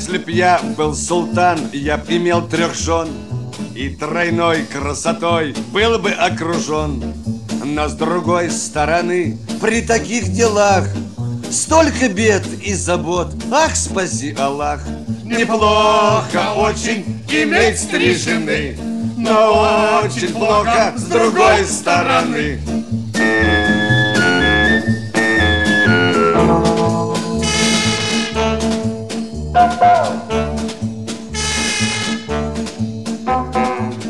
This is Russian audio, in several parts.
Если б я был султан, я б имел трех жен. И тройной красотой был бы окружен. Но с другой стороны, при таких делах Столько бед и забот, ах, спаси Аллах! Неплохо очень иметь три жены Но очень плохо с другой стороны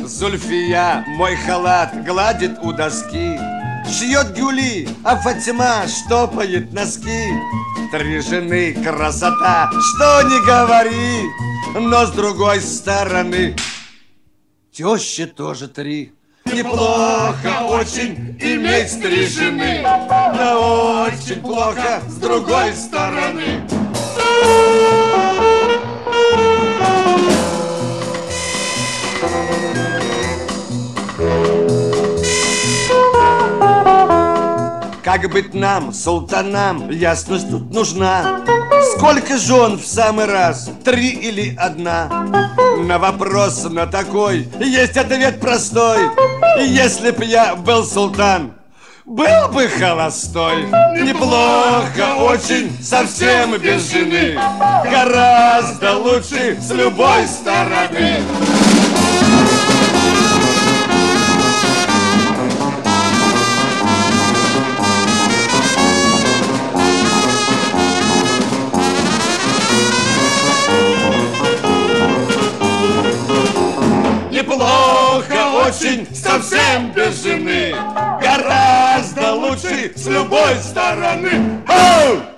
Зульфия мой халат гладит у доски. Шьет гюли, а Фатима штопает носки. Три жены красота, что не говори Но с другой стороны. Тещи тоже три. Неплохо очень иметь три жены Но очень плохо с другой стороны Как быть нам, султанам, ясность тут нужна. Сколько жен в самый раз, три или одна? На вопрос на такой есть ответ простой. Если б я был султан, был бы холостой. Неплохо очень, совсем без жены. Гораздо лучше с любой стороны Неплохо очень, совсем без жены Гораздо лучше с любой стороны Оу!